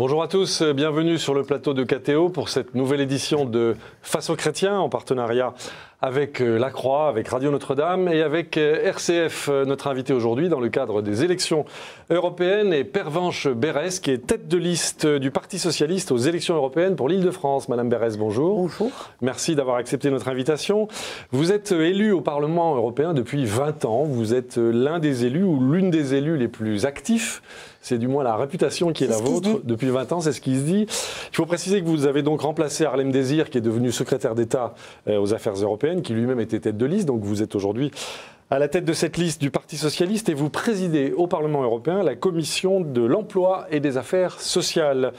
Bonjour à tous, bienvenue sur le plateau de KTO pour cette nouvelle édition de Face aux chrétiens en partenariat avec euh, La Croix, avec Radio Notre-Dame et avec euh, RCF. Euh, notre invité aujourd'hui dans le cadre des élections européennes est Pervenche Berès, qui est tête de liste du Parti Socialiste aux élections européennes pour l'Île-de-France. Madame Berès, bonjour. Bonjour. Merci d'avoir accepté notre invitation. Vous êtes élu au Parlement européen depuis 20 ans. Vous êtes l'un des élus ou l'une des élus les plus actifs c'est du moins la réputation qui est, la vôtre depuis 20 ans, c'est ce qui se dit. Il faut préciser que vous avez donc remplacé Harlem Désir, qui est devenu secrétaire d'État aux affaires européennes, qui lui-même était tête de liste. Donc vous êtes aujourd'hui à la tête de cette liste du Parti socialiste et vous présidez au Parlement européen la commission de l'emploi et des affaires sociales.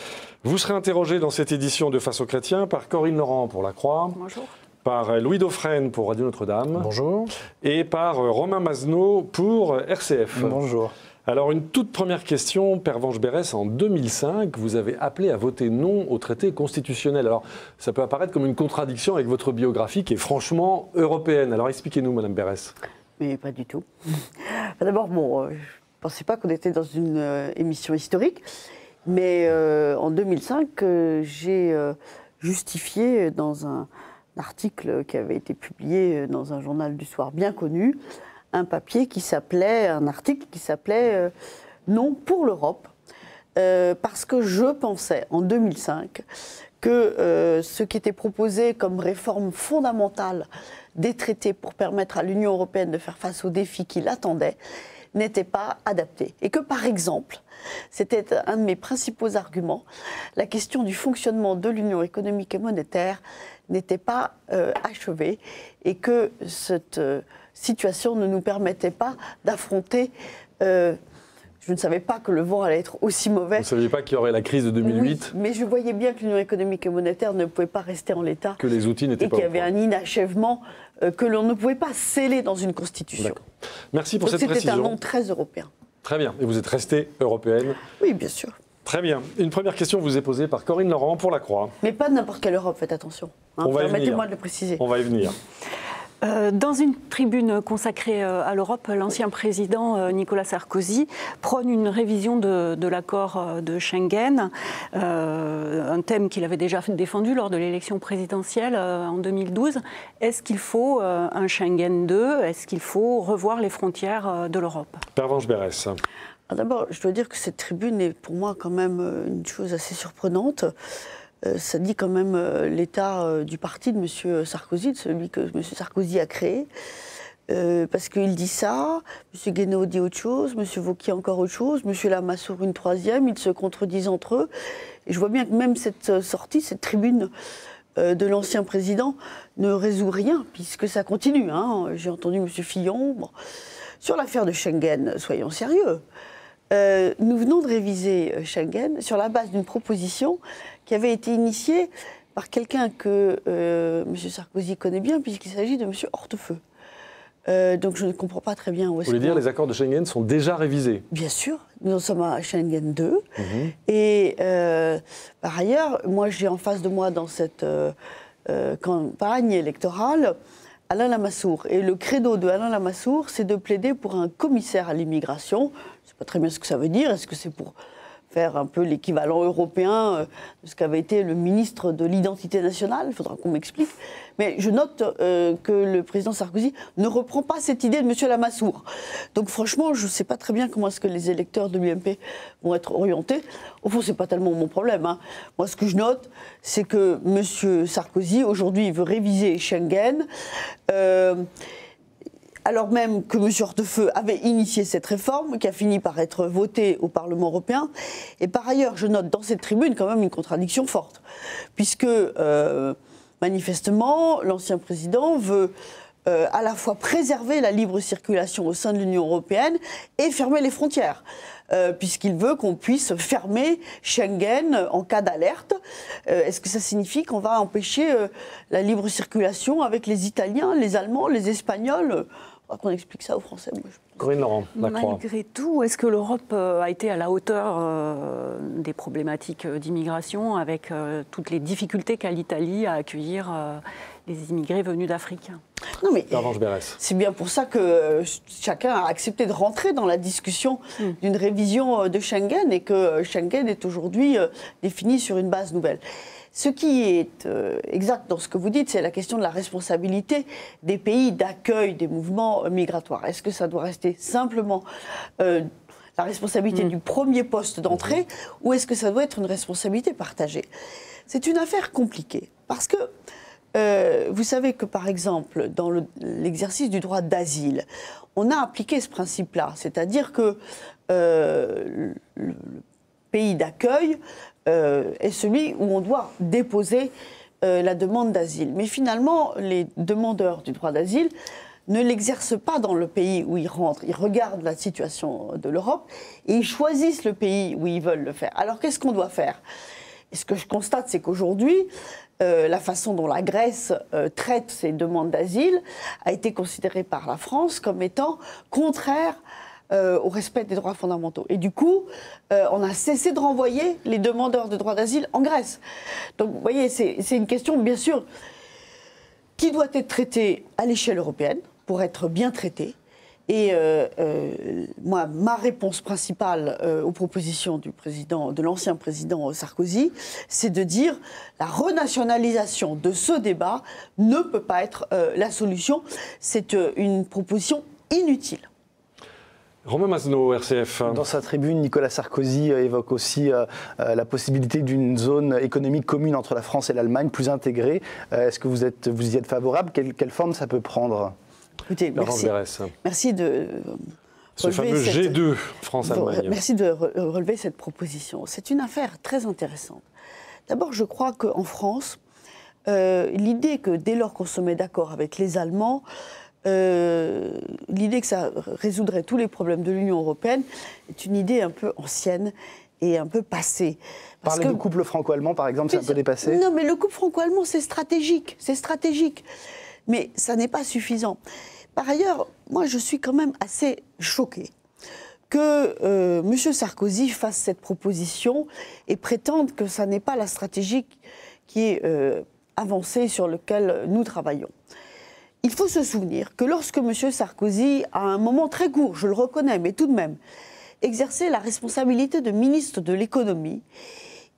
Vous serez interrogé dans cette édition de Face aux chrétiens par Corinne Laurent pour La Croix. Bonjour par Louis Dauphren pour Radio Notre-Dame. Bonjour. Et par Romain Mazneau pour RCF. Bonjour. Alors, une toute première question, Pervenche Berès, en 2005, vous avez appelé à voter non au traité constitutionnel. Alors, ça peut apparaître comme une contradiction avec votre biographie qui est franchement européenne. Alors, expliquez-nous, Madame Berès. Mais pas du tout. D'abord, bon, euh, je ne pensais pas qu'on était dans une euh, émission historique, mais euh, en 2005, j'ai justifié dans un article qui avait été publié dans un journal du soir bien connu, un papier qui s'appelait, un article qui s'appelait euh, Non pour l'Europe, euh, parce que je pensais en 2005 que euh, ce qui était proposé comme réforme fondamentale des traités pour permettre à l'Union européenne de faire face aux défis qui l'attendaient n'était pas adapté. Et que par exemple, c'était un de mes principaux arguments, la question du fonctionnement de l'Union économique et monétaire n'était pas achevée et que cette situation ne nous permettait pas d'affronter. Euh, je ne savais pas que le vent allait être aussi mauvais. Vous ne saviez pas qu'il y aurait la crise de 2008 Mais je voyais bien que l'Union économique et monétaire ne pouvait pas rester en l'état. Que les outils n'étaient pas. Et qu'il y avait un inachèvement euh, que l'on ne pouvait pas sceller dans une constitution. Merci pour cette précision. C'était un nom très européen. Très bien. Et vous êtes restée européenne Oui, bien sûr. Très bien. Une première question vous est posée par Corinne Laurent pour la Croix. Mais pas n'importe quelle Europe, faites attention. Hein. Permettez-moi de le préciser. On va y venir. Euh, dans une tribune consacrée euh, à l'Europe, l'ancien président euh, Nicolas Sarkozy prône une révision de, l'accord de Schengen, un thème qu'il avait déjà défendu lors de l'élection présidentielle en 2012. Est-ce qu'il faut un Schengen 2 Est-ce qu'il faut revoir les frontières de l'Europe? Pervenche Berès. Ah, d'abord, je dois dire que cette tribune est pour moi quand même une chose assez surprenante. Euh, ça dit quand même euh, l'état euh, du parti de M. Sarkozy, de celui que M. Sarkozy a créé. parce qu'il dit ça, M. Guénaud dit autre chose, M. Vauquier encore autre chose, M. Lamassoure une troisième, ils se contredisent entre eux. Et je vois bien que même cette sortie, cette tribune de l'ancien président ne résout rien, puisque ça continue. Hein. J'ai entendu M. Fillon. Sur l'affaire de Schengen, soyons sérieux. nous venons de réviser Schengen sur la base d'une proposition qui avait été initié par quelqu'un que euh, M. Sarkozy connaît bien, puisqu'il s'agit de M. Hortefeux. Euh, donc je ne comprends pas très bien où est-ce Vous voulez dire les accords de Schengen sont déjà révisés Bien sûr, nous en sommes à Schengen 2. Mhm. Et euh, par ailleurs, moi j'ai en face de moi dans cette campagne électorale Alain Lamassoure. Et le credo de Alain Lamassoure, c'est de plaider pour un commissaire à l'immigration. Je ne sais pas très bien ce que ça veut dire. Est-ce que c'est pour faire un peu l'équivalent européen euh, de ce qu'avait été le ministre de l'identité nationale. Il faudra qu'on m'explique. Mais je note euh, que le président Sarkozy ne reprend pas cette idée de M. Lamassoure. Donc franchement, je ne sais pas très bien comment est-ce que les électeurs de l'UMP vont être orientés. Au fond, ce n'est pas tellement mon problème. Hein. Moi, ce que je note, c'est que M. Sarkozy, aujourd'hui, veut réviser Schengen. Euh, alors même que M. Hortefeux avait initié cette réforme, qui a fini par être votée au Parlement européen. Et par ailleurs, je note dans cette tribune quand même une contradiction forte, puisque euh, manifestement, l'ancien président veut euh, à la fois préserver la libre circulation au sein de l'Union européenne et fermer les frontières. Euh, puisqu'il veut qu'on puisse fermer Schengen en cas d'alerte. Est-ce que ça signifie qu'on va empêcher la libre circulation avec les Italiens, les Allemands, les Espagnols? Qu'on explique ça aux Français. Corinne Laurent, Malgré tout, est-ce que l'Europe euh, a été à la hauteur euh, des problématiques d'immigration avec euh, toutes les difficultés qu'a l'Italie à accueillir immigrés venus d'Afrique? Non, mais c'est bien pour ça que chacun a accepté de rentrer dans la discussion mm. d'une révision de Schengen et que Schengen est aujourd'hui défini sur une base nouvelle. Ce qui est euh, exact dans ce que vous dites, c'est la question de la responsabilité des pays d'accueil des mouvements migratoires. Est-ce que ça doit rester simplement euh, la responsabilité mm. du premier poste d'entrée ou est-ce que ça doit être une responsabilité partagée? C'est une affaire compliquée parce que euh, vous savez que par exemple dans l'exercice du droit d'asile, on a appliqué ce principe-là, c'est-à-dire que le pays d'accueil euh, est celui où on doit déposer euh, la demande d'asile. Mais finalement, les demandeurs du droit d'asile ne l'exercent pas dans le pays où ils rentrent. Ils regardent la situation de l'Europe et ils choisissent le pays où ils veulent le faire. Alors qu'est-ce qu'on doit faire? Et Ce que je constate, c'est qu'aujourd'hui, euh, la façon dont la Grèce traite ces demandes d'asile a été considérée par la France comme étant contraire euh, au respect des droits fondamentaux. Et du coup, euh, on a cessé de renvoyer les demandeurs de droits d'asile en Grèce. Donc, vous voyez, c'est une question, bien sûr, qui doit être traitée à l'échelle européenne pour être bien traitée. Et euh, moi, ma réponse principale aux propositions du président, de l'ancien président Sarkozy, c'est de dire la renationalisation de ce débat ne peut pas être la solution. C'est une proposition inutile. Romain Masno, RCF. Dans sa tribune, Nicolas Sarkozy euh, évoque aussi euh, euh, la possibilité d'une zone économique commune entre la France et l'Allemagne, plus intégrée. Est-ce que vous, êtes, vous y êtes favorable? Quelle, forme ça peut prendre? Écoutez, merci, merci de. Ce fameux G2 France-Allemagne. Merci de relever cette proposition. C'est une affaire très intéressante. D'abord, je crois qu'en France, l'idée que dès lors qu'on se met d'accord avec les Allemands, euh, l'idée que ça résoudrait tous les problèmes de l'Union européenne est une idée un peu ancienne et un peu passée. Parce Parler que, de couple franco-allemand, par exemple, c'est un peu dépassé Non, mais le couple franco-allemand, c'est stratégique. C'est stratégique. Mais ça n'est pas suffisant. Par ailleurs, moi, je suis quand même assez choquée que euh, M. Sarkozy fasse cette proposition et prétende que ça n'est pas la stratégie qui est euh, avancée sur laquelle nous travaillons il faut se souvenir que lorsque M. Sarkozy, à un moment très court, je le reconnais, mais tout de même, exerçait la responsabilité de ministre de l'économie,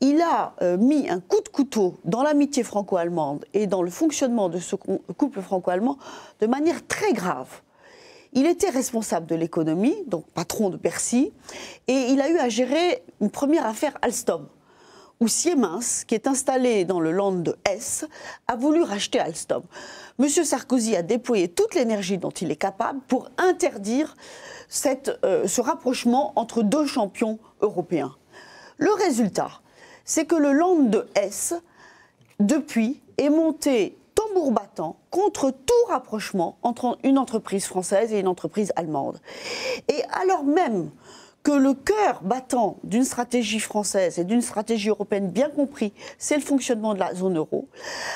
il a euh, mis un coup de couteau dans l'amitié franco-allemande et dans le fonctionnement de ce couple franco-allemand de manière très grave. Il était responsable de l'économie, donc patron de Bercy, et il a eu à gérer une première affaire Alstom où Siemens, qui est installé dans le land de Hesse, a voulu racheter Alstom. M. Sarkozy a déployé toute l'énergie dont il est capable pour interdire euh, ce rapprochement entre deux champions européens. Le résultat, c'est que le land de Hesse, depuis, est monté tambour battant contre tout rapprochement entre une entreprise française et une entreprise allemande. Et alors même que le cœur battant d'une stratégie française et d'une stratégie européenne bien compris, c'est le fonctionnement de la zone euro.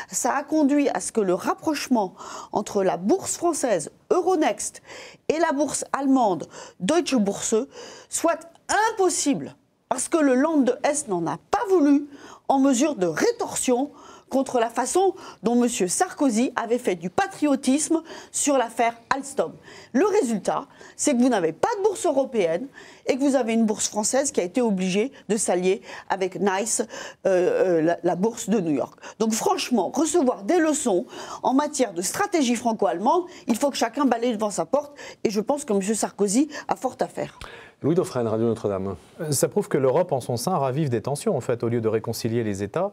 Ça a conduit à ce que le rapprochement entre la bourse française Euronext et la bourse allemande Deutsche Börse soit impossible parce que le Land de Hesse n'en a pas voulu en mesure de rétorsion contre la façon dont M. Sarkozy avait fait du patriotisme sur l'affaire Alstom. Le résultat, c'est que vous n'avez pas de bourse européenne et que vous avez une bourse française qui a été obligée de s'allier avec Nice, euh, euh, la, bourse de New York. Donc franchement, recevoir des leçons en matière de stratégie franco-allemande, il faut que chacun balaye devant sa porte et je pense que M. Sarkozy a fort à faire. Louis Dauphren, Radio Notre-Dame. Ça prouve que l'Europe, en son sein, ravive des tensions, en fait, au lieu de réconcilier les États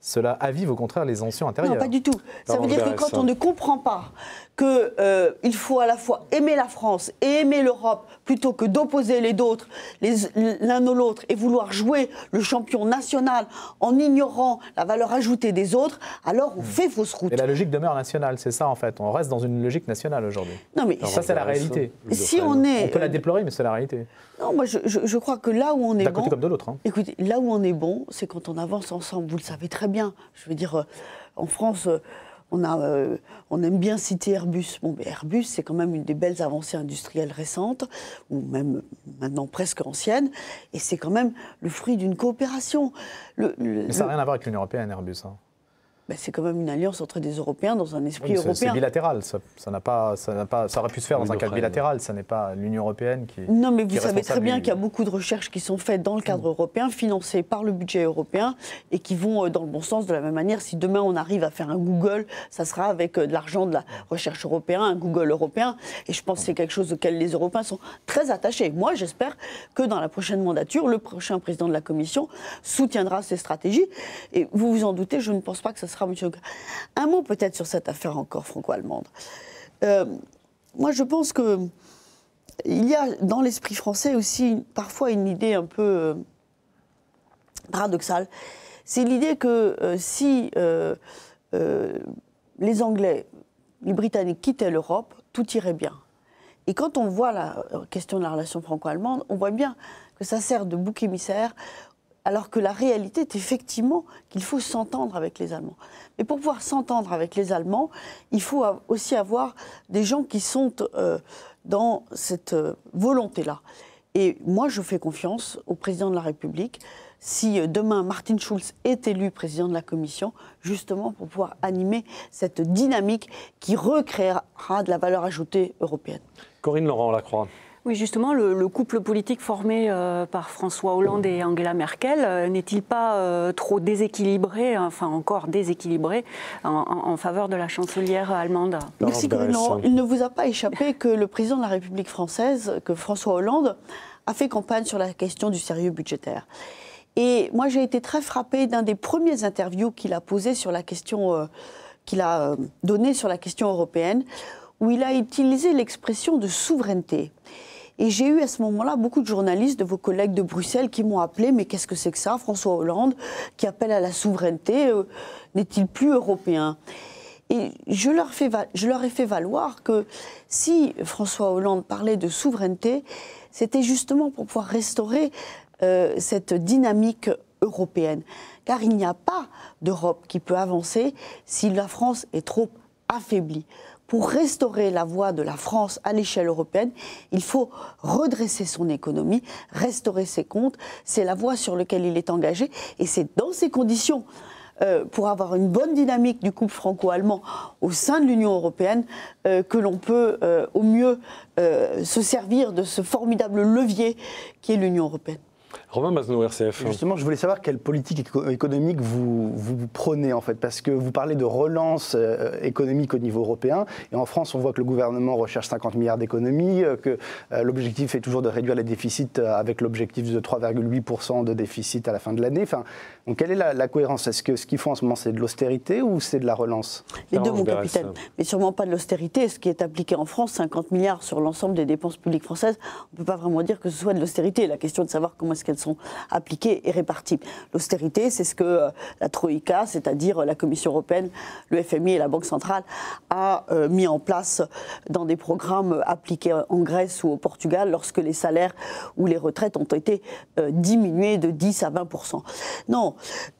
cela avive au contraire les anciens intérieurs. Non, pas du tout. Ça veut dire que quand on ne comprend pas qu'il euh, faut à la fois aimer la France et aimer l'Europe plutôt que d'opposer les d'autres l'un à l'autre et vouloir jouer le champion national en ignorant la valeur ajoutée des autres, alors on hmm. fait fausse route. Et la logique demeure nationale, c'est ça en fait. On reste dans une logique nationale aujourd'hui. Non mais ça c'est la réalité. Si on est, on peut la déplorer, mais c'est la réalité. Non, moi je, je, crois que là où on est D'un bon, côté comme de l'autre. Hein. Écoutez, là où on est bon, c'est quand on avance ensemble. Vous le savez très bien. Je veux dire, euh, en France. Euh, on, a, euh, on aime bien citer Airbus. Bon, mais Airbus, c'est quand même une des belles avancées industrielles récentes, ou même maintenant presque anciennes, et c'est quand même le fruit d'une coopération. mais ça n'a rien à voir avec l'Union européenne, Airbus. Hein. Ben, c'est quand même une alliance entre des Européens dans un esprit Oui, c'est- C'est européen. bilatéral, ça, ça n'a pas, ça n'a pas, ça aurait pu se faire dans un cadre bilatéral. Ça n'est pas l'Union européenne qui. Non, mais vous savez très bien du- qu'il y a beaucoup de recherches qui sont faites dans le cadre européen, financées par le budget européen et qui vont euh, dans le bon sens. De la même manière, si demain on arrive à faire un Google, ça sera avec euh, de l'argent de la recherche européenne, un Google européen. Et je pense que c'est quelque chose auquel les Européens sont très attachés. Moi, j'espère que dans la prochaine mandature, le prochain président de la Commission soutiendra ces stratégies. Et vous vous en doutez, je ne pense pas que ce sera Un mot peut-être sur cette affaire encore franco-allemande. Euh, moi, je pense que il y a dans l'esprit français aussi parfois une idée un peu euh, paradoxale. C'est l'idée que euh, si les Anglais, les Britanniques quittaient l'Europe, tout irait bien. Et quand on voit la question de la relation franco-allemande, on voit bien que ça sert de bouc émissaire, alors que la réalité est effectivement qu'il faut s'entendre avec les Allemands. Mais pour pouvoir s'entendre avec les Allemands, il faut aussi avoir des gens qui sont euh, dans cette euh, volonté-là. Et moi, je fais confiance au président de la République si euh, demain Martin Schulz est élu président de la Commission, justement pour pouvoir animer cette dynamique qui recréera de la valeur ajoutée européenne. Corinne Laurent Lacroix. Oui, justement, le, le couple politique formé euh, par François Hollande et Angela Merkel euh, n'est-il pas euh, trop déséquilibré, enfin encore déséquilibré, en, en- en faveur de la chancelière allemande? Merci. Laurent. Il ne vous a pas échappé que le président de la République française, que François Hollande, a fait campagne sur la question du sérieux budgétaire. Et moi, j'ai été très frappée d'un des premiers interviews qu'il a posé sur la question, euh, qu'il a euh, donné sur la question européenne, où il a utilisé l'expression de souveraineté. Et j'ai eu à ce moment-là beaucoup de journalistes de vos collègues de Bruxelles qui m'ont appelé Mais qu'est-ce que c'est que ça, François Hollande, qui appelle à la souveraineté euh, N'est-il plus européen? Et je leur, ai fait valoir que si François Hollande parlait de souveraineté, c'était justement pour pouvoir restaurer euh, cette dynamique européenne. Car il n'y a pas d'Europe qui peut avancer si la France est trop affaiblie. Pour restaurer la voie de la France à l'échelle européenne, il faut redresser son économie, restaurer ses comptes. C'est la voie sur laquelle il est engagé. Et c'est dans ces conditions euh, pour avoir une bonne dynamique du couple franco-allemand au sein de l'Union européenne euh, que l'on peut euh, au mieux se servir de ce formidable levier qui est l'Union européenne. Romain Masneau, RCF. Justement, je voulais savoir quelle politique éco- économique vous, vous, vous prenez en fait, parce que vous parlez de relance euh, économique au niveau européen, et en France, on voit que le gouvernement recherche 50 milliards d'économies, euh, que euh, l'objectif est toujours de réduire les déficits euh, avec l'objectif de 3,8% de déficit à la fin de l'année. Enfin, donc quelle est la, la cohérence? Est-ce que ce qu'il faut en ce moment, c'est de l'austérité ou c'est de la relance? Les deux, mon capitaine. Mais sûrement pas de l'austérité. Ce qui est appliqué en France, 50 milliards sur l'ensemble des dépenses publiques françaises, on ne peut pas vraiment dire que ce soit de l'austérité. La question de savoir comment est-ce qu'elles sont appliquées et réparties. L'austérité, c'est ce que euh, la Troïka, c'est-à-dire la Commission européenne, le FMI et la Banque centrale, a euh, mis en place dans des programmes appliqués en Grèce ou au Portugal lorsque les salaires ou les retraites ont été euh, diminués de 10 à 20 Non,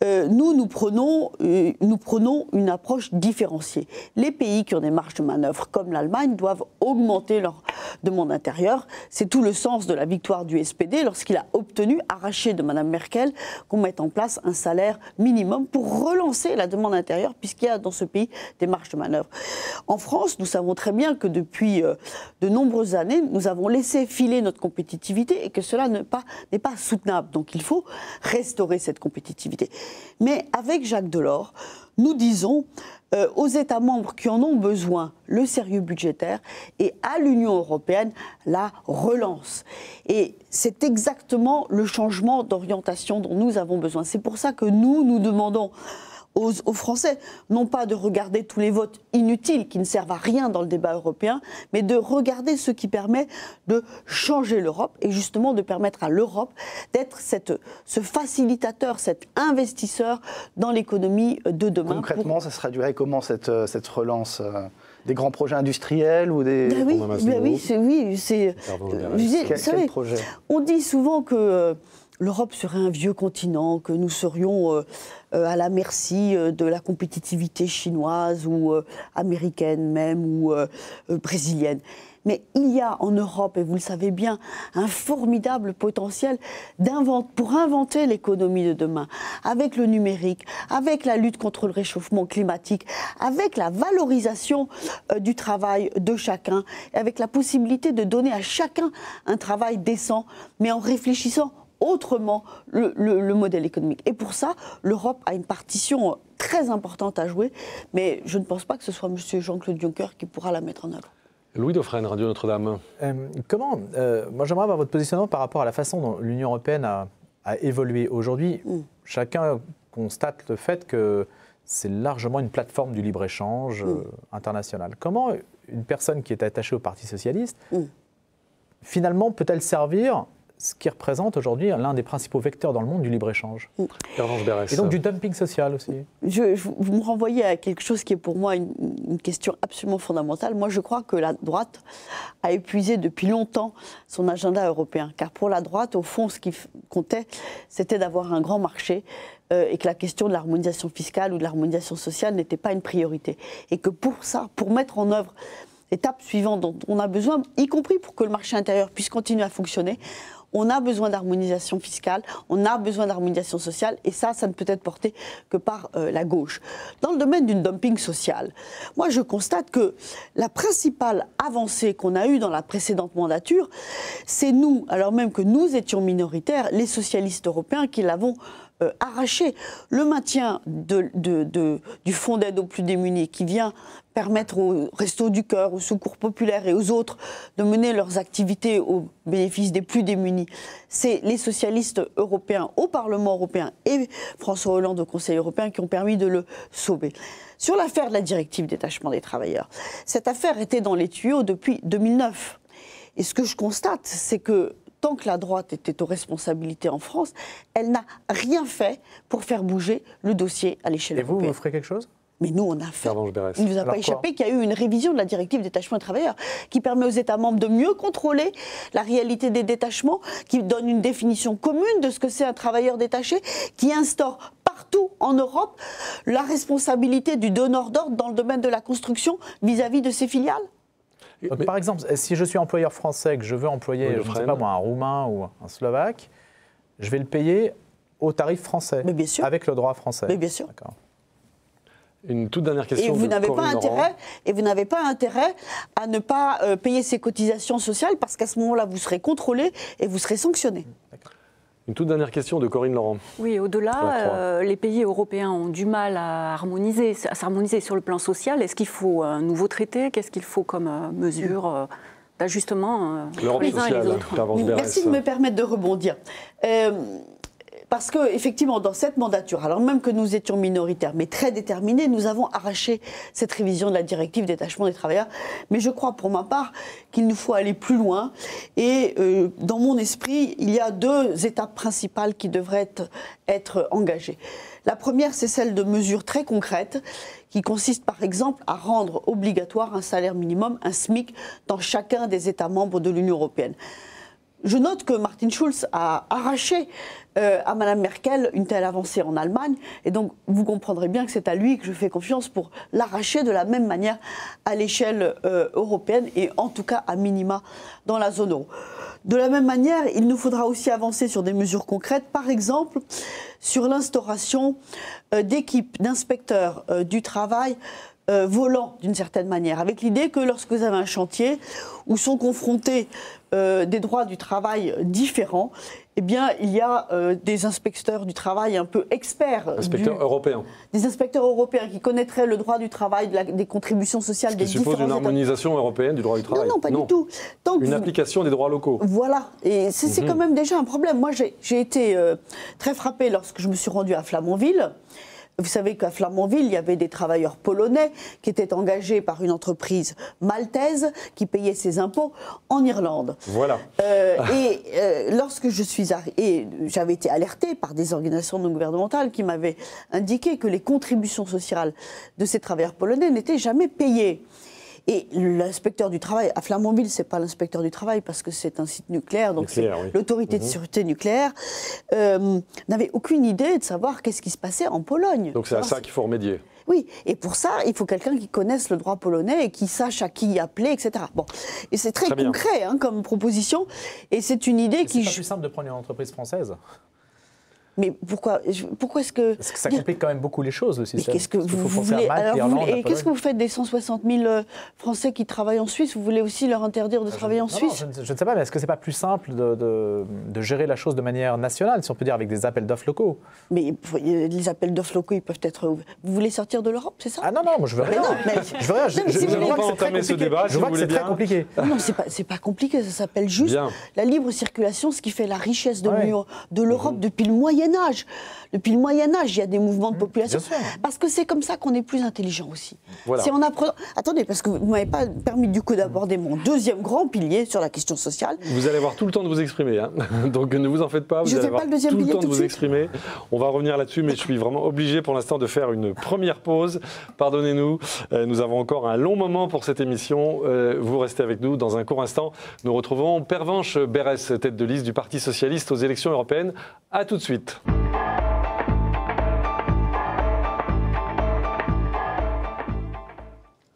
euh, nous, nous prenons, euh, nous prenons une approche différenciée. Les pays qui ont des marges de manœuvre, comme l'Allemagne, doivent augmenter leur demande intérieure. C'est tout le sens de la victoire du SPD lorsqu'il a obtenu, arraché de Mme Merkel, qu'on mette en place un salaire minimum pour relancer la demande intérieure, puisqu'il y a dans ce pays des marges de manœuvre. En France, nous savons très bien que depuis euh, de nombreuses années, nous avons laissé filer notre compétitivité et que cela n'est pas, pas soutenable. Donc il faut restaurer cette compétitivité. Mais avec Jacques Delors, nous disons euh, aux États membres qui en ont besoin le sérieux budgétaire et à l'Union européenne la relance. Et c'est exactement le changement d'orientation dont nous avons besoin. C'est pour ça que nous, nous demandons aux, aux Français, non pas de regarder tous les votes inutiles qui ne servent à rien dans le débat européen, mais de regarder ce qui permet de changer l'Europe et justement de permettre à l'Europe d'être cette, ce facilitateur, cet investisseur dans l'économie de demain. pour- Concrètement, ça se traduirait comment cette, euh, cette relance euh, Des grands projets industriels ou des... Ben oui, ben oui, c'est oui, c'est. Vous quel savez, projet? On dit souvent que euh, l'Europe serait un vieux continent, que nous serions euh, euh, à la merci euh, de la compétitivité chinoise ou américaine même ou brésilienne. Mais il y a en Europe, et vous le savez bien, un formidable potentiel pour inventer l'économie de demain, avec le numérique, avec la lutte contre le réchauffement climatique, avec la valorisation du travail de chacun, avec la possibilité de donner à chacun un travail décent, mais en réfléchissant autrement le, modèle économique. Et pour ça, l'Europe a une partition très importante à jouer, mais je ne pense pas que ce soit M. Jean-Claude Juncker qui pourra la mettre en œuvre. Louis Dauphren, Radio Notre-Dame. Euh, comment, euh, moi j'aimerais avoir votre positionnement par rapport à la façon dont l'Union européenne a, évolué aujourd'hui. Mm. Chacun constate le fait que c'est largement une plateforme du libre-échange mm. euh, international. Comment une personne qui est attachée au Parti socialiste, mm. finalement, peut-elle servir ce qui représente aujourd'hui l'un des principaux vecteurs dans le monde du libre-échange. Et donc du dumping social aussi. Je, vous me renvoyez à quelque chose qui est pour moi une, question absolument fondamentale. Moi, je crois que la droite a épuisé depuis longtemps son agenda européen. Car pour la droite, au fond, ce qui comptait, c'était d'avoir un grand marché euh, et que la question de l'harmonisation fiscale ou de l'harmonisation sociale n'était pas une priorité. Et que pour ça, pour mettre en œuvre l'étape suivante dont on a besoin, y compris pour que le marché intérieur puisse continuer à fonctionner, on a besoin d'harmonisation fiscale, on a besoin d'harmonisation sociale, et ça, ça ne peut être porté que par euh, la gauche. Dans le domaine du dumping social, moi je constate que la principale avancée qu'on a eue dans la précédente mandature, c'est nous, alors même que nous étions minoritaires, les socialistes européens, qui l'avons euh, arraché. Le maintien du fonds d'aide aux plus démunis qui vient permettre aux Restos du Cœur, aux Secours Populaires et aux autres de mener leurs activités au bénéfice des plus démunis. C'est les socialistes européens au Parlement européen et François Hollande au Conseil européen qui ont permis de le sauver. Sur l'affaire de la directive détachement des travailleurs, cette affaire était dans les tuyaux depuis 2009. Et ce que je constate, c'est que tant que la droite était aux responsabilités en France, elle n'a rien fait pour faire bouger le dossier à l'échelle européenne. Et vous, vous ferez quelque chose? Mais nous, on a fait. Il ne nous a pas échappé qu'il y a eu une révision de la directive détachement des travailleurs qui permet aux États membres de mieux contrôler la réalité des détachements, qui donne une définition commune de ce que c'est un travailleur détaché, qui instaure partout en Europe la responsabilité du donneur d'ordre dans le domaine de la construction vis-à-vis de ses filiales. par exemple, si je suis employeur français et que je veux employer, je ne sais pas moi, un Roumain ou un Slovaque, je vais le payer au tarif français, Mais bien sûr. avec le droit français. Mais bien sûr. Une toute dernière question. Et vous n'avez pas intérêt, et vous n'avez pas intérêt à ne pas euh, payer ces cotisations sociales parce qu'à ce moment-là, vous serez contrôlé et vous serez sanctionné. Une toute dernière question de Corinne Laurent. Oui, au-delà, euh, les pays européens ont du mal à harmoniser, à s'harmoniser sur le plan social. Est-ce qu'il faut un nouveau traité? Qu'est-ce qu'il faut comme euh, mesure d'ajustement les uns et les autres? Merci de me permettre de rebondir. Parce que effectivement, dans cette mandature, alors même que nous étions minoritaires, mais très déterminés, nous avons arraché cette révision de la directive détachement des travailleurs. Mais je crois, pour ma part, qu'il nous faut aller plus loin. Et euh, dans mon esprit, il y a deux étapes principales qui devraient être, être engagées. La première, c'est celle de mesures très concrètes qui consistent par exemple à rendre obligatoire un salaire minimum, un SMIC, dans chacun des États membres de l'Union européenne. Je note que Martin Schulz a arraché euh, à Mme Merkel une telle avancée en Allemagne, et donc vous comprendrez bien que c'est à lui que je fais confiance pour l'arracher de la même manière à l'échelle euh, européenne, et en tout cas à minima dans la zone euro. De la même manière, il nous faudra aussi avancer sur des mesures concrètes, par exemple sur l'instauration euh, d'équipes d'inspecteurs du travail volants d'une certaine manière, avec l'idée que lorsque vous avez un chantier où sont confrontés euh, des droits du travail différents, eh bien, il y a euh, des inspecteurs du travail un peu experts. Inspecteurs européens. Des inspecteurs européens qui connaîtraient le droit du travail, des contributions sociales des différents. suppose une harmonisation européenne du droit du travail. Non, non, pas du tout. une application des droits locaux. Voilà. Et c'est mhm. quand même déjà un problème. Moi, j'ai été euh, très frappée lorsque je me suis rendue à Flamanville. Vous savez qu'à Flamanville, il y avait des travailleurs polonais qui étaient engagés par une entreprise maltaise qui payait ses impôts en Irlande. Voilà. Euh, et euh, lorsque je suis et j'avais été alertée par des organisations non gouvernementales qui m'avaient indiqué que les contributions sociales de ces travailleurs polonais n'étaient jamais payées. Et l'inspecteur du travail, à Flamanville, c'est pas l'inspecteur du travail parce que c'est un site nucléaire, donc c'est l'autorité de mhm. sûreté nucléaire, euh, n'avait aucune idée de savoir qu'est-ce qui se passait en Pologne. Donc c'est à ça qu'il faut remédier. Oui, et pour ça, il faut quelqu'un qui connaisse le droit polonais et qui sache à qui appeler, etc. Bon, et c'est très, concret hein, comme proposition, et c'est une idée qui. C'est plus simple de prendre une entreprise française. Mais pourquoi, pourquoi est-ce que. Parce que ça complique quand même beaucoup les choses, le système. Qu'est-ce que vous, voulez Et qu'est-ce que vous faites des 160 000 euh, Français qui travaillent en Suisse? Vous voulez aussi leur interdire de ah, travailler en Suisse? je, ne sais pas, mais est-ce que c'est pas plus simple de, de, gérer la chose de manière nationale, si on peut dire, avec des appels d'offres locaux? Mais les appels d'offres locaux, ils peuvent être. Vous voulez sortir de l'Europe, c'est ça? Ah non, non, moi je veux rien. Non, mais... Je veux rien. Je, je, ne veux pas entamer ce débat. Je vois que c'est très compliqué. Non, c'est pas, pas compliqué. Ça s'appelle juste la libre circulation, ce qui fait la richesse de l'Europe mhm. depuis le Moyen Âge. Depuis le Moyen Âge, il y a des mouvements de mmh, population. Parce que c'est comme ça qu'on est plus intelligent aussi. C'est en apprenant. Attendez, parce que vous ne m'avez pas permis du coup d'aborder mon deuxième grand pilier sur la question sociale. Vous allez avoir tout le temps de vous exprimer. Hein. Donc ne vous en faites pas. Vous Je allez avoir pas le deuxième tout le temps de vous exprimer. On va revenir là-dessus, mais je suis vraiment obligé pour l'instant de faire une première pause. Pardonnez-nous. Euh, nous avons encore un long moment pour cette émission. Euh, vous restez avec nous. Dans un court instant, nous retrouvons Pervenche Berès, tête de liste du Parti socialiste aux élections européennes. A tout de suite.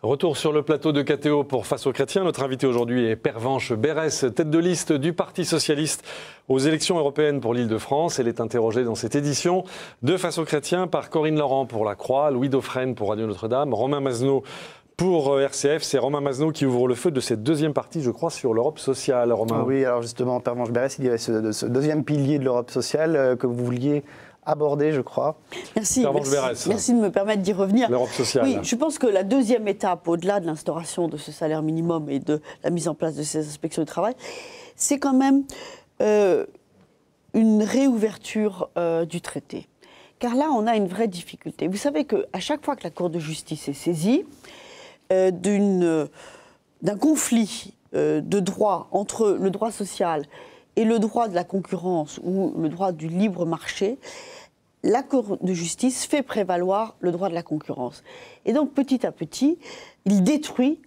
Retour sur le plateau de KTO pour Face aux chrétiens. Notre invité aujourd'hui est Pervenche Berès, tête de liste du Parti socialiste aux élections européennes pour l'Île-de-France. Elle est interrogée dans cette édition de Face aux chrétiens par Corinne Laurent pour La Croix, Louis Dauphren pour Radio Notre-Dame, Romain Mazneau pour euh, RCF. C'est Romain Mazneau qui ouvre le feu de cette deuxième partie, je crois, sur l'Europe sociale. Romain. Oui, alors justement, Pervenche Berès, il y avait ce, ce deuxième pilier de l'Europe sociale euh, que vous vouliez abordé, je crois. Merci. Merci, de me permettre d'y revenir. L'Europe sociale. Oui, je pense que la deuxième étape, au-delà de l'instauration de ce salaire minimum et de la mise en place de ces inspections du travail, c'est quand même euh, une réouverture euh, du traité. Car là, on a une vraie difficulté. Vous savez qu'à chaque fois que la Cour de justice est saisie d'un conflit de droit entre le droit social et le droit de la concurrence ou le droit du libre marché, la Cour de justice fait prévaloir le droit de la concurrence. Et donc petit à petit, il détruit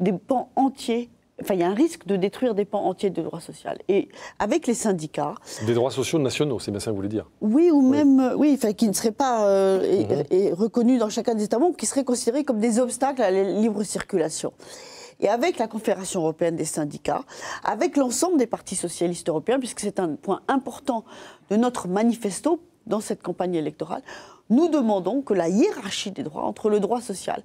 des pans entiers. Enfin, il y a un risque de détruire des pans entiers de droit social. Et avec les syndicats. Des droits sociaux nationaux, c'est bien ça que vous voulez dire Oui, ou même. Oui, enfin, qui ne seraient pas euh, mhm. reconnus dans chacun des États membres, qui seraient considérés comme des obstacles à la libre circulation et avec la Confédération européenne des syndicats, avec l'ensemble des partis socialistes européens, puisque c'est un point important de notre manifesto dans cette campagne électorale, nous demandons que la hiérarchie des droits entre le droit social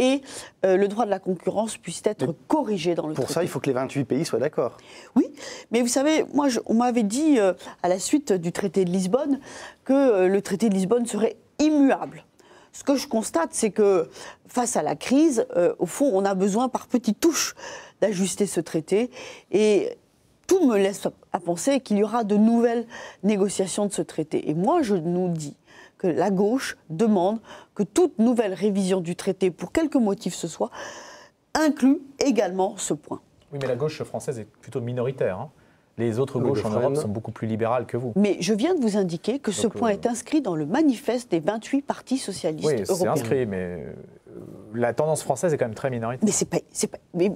et euh, le droit de la concurrence puisse être corrigée dans le Pour ça, il faut que les 28 pays soient d'accord. Oui, mais vous savez, moi, on m'avait dit euh, à la suite du traité de Lisbonne que euh, le traité de Lisbonne serait immuable. Ce que je constate, c'est que face à la crise, au fond, on a besoin par petites touches d'ajuster ce traité. Et tout me laisse à penser qu'il y aura de nouvelles négociations de ce traité. Et moi, je nous dis que la gauche demande que toute nouvelle révision du traité, pour quelque motif ce soit, inclut également ce point. Oui, mais la gauche française est plutôt minoritaire. Hein. Les autres gauches en Europe sont beaucoup plus libérales que vous. Mais je viens de vous indiquer que ce point euh, est inscrit dans le manifeste des 28 partis socialistes oui, européens. Oui, c'est inscrit, mais euh, la tendance française est quand même très minoritaire. Mais c'est pas, pas, mais.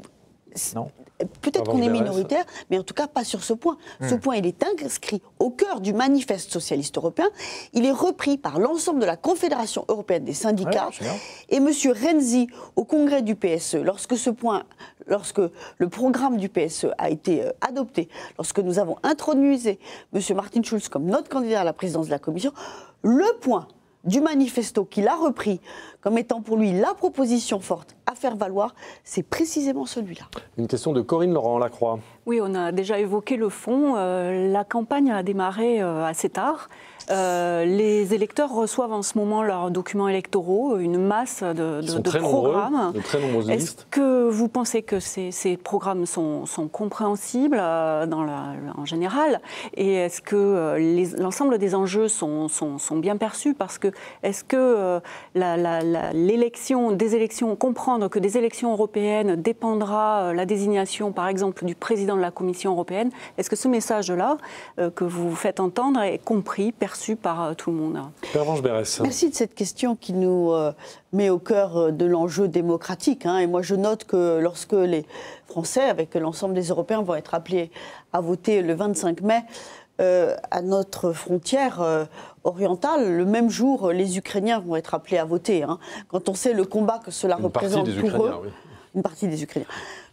Peut-être qu'on est minoritaire, mais en tout cas pas sur ce point. Ce hmm. point, il est inscrit au cœur du manifeste socialiste européen. Il est repris par l'ensemble de la Confédération européenne des syndicats. et M. Renzi, au congrès du PSE, lorsque ce point, lorsque le programme du PSE a été euh, adopté, lorsque nous avons introduit M. Martin Schulz comme notre candidat à la présidence de la Commission, le point du manifesto qu'il a repris comme étant pour lui la proposition forte à faire valoir, c'est précisément celui-là. Une question de Corinne Laurent Lacroix. Oui, on a déjà évoqué le fond. Euh, la campagne a démarré euh, assez tard. Euh, les électeurs reçoivent en ce moment leurs documents électoraux, une masse de, de, de programmes. Est-ce que vous pensez que ces, ces programmes sont, sont compréhensibles euh, dans la, en général? Et est-ce que euh, l'ensemble des enjeux sont, sont, sont, bien perçus? Parce que est-ce que l'élection, des élections, comprendre que des élections européennes dépendra la désignation, par exemple, du président de la Commission européenne, est-ce que ce message-là que vous faites entendre est compris, perçu par euh, tout le monde. Merci de cette question qui nous euh, met au cœur euh, de l'enjeu démocratique. Hein. Et moi, je note que lorsque les Français, avec l'ensemble des Européens, vont être appelés à voter le 25 mai, à notre frontière orientale, le même jour, les Ukrainiens vont être appelés à voter. Hein. Quand on sait le combat que cela représente pour eux, une partie des Ukrainiens.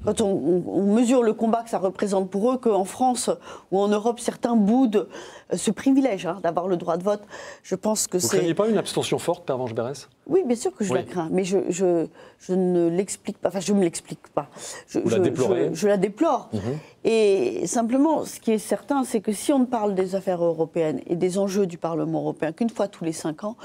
Quand on, mesure le combat que ça représente pour eux, qu'en France ou en Europe, certains boudent euh, ce privilège hein, d'avoir le droit de vote, je pense que c'est. Vous craignez pas une abstention forte, Pervenche Berès Oui, bien sûr que je la crains, mais je, je, je ne l'explique pas. Enfin, je ne me l'explique pas. Je, Vous la déplorez? je, la déplore. Mhm. Et simplement, ce qui est certain, c'est que si on ne parle des affaires européennes et des enjeux du Parlement européen qu'une fois tous les cinq ans,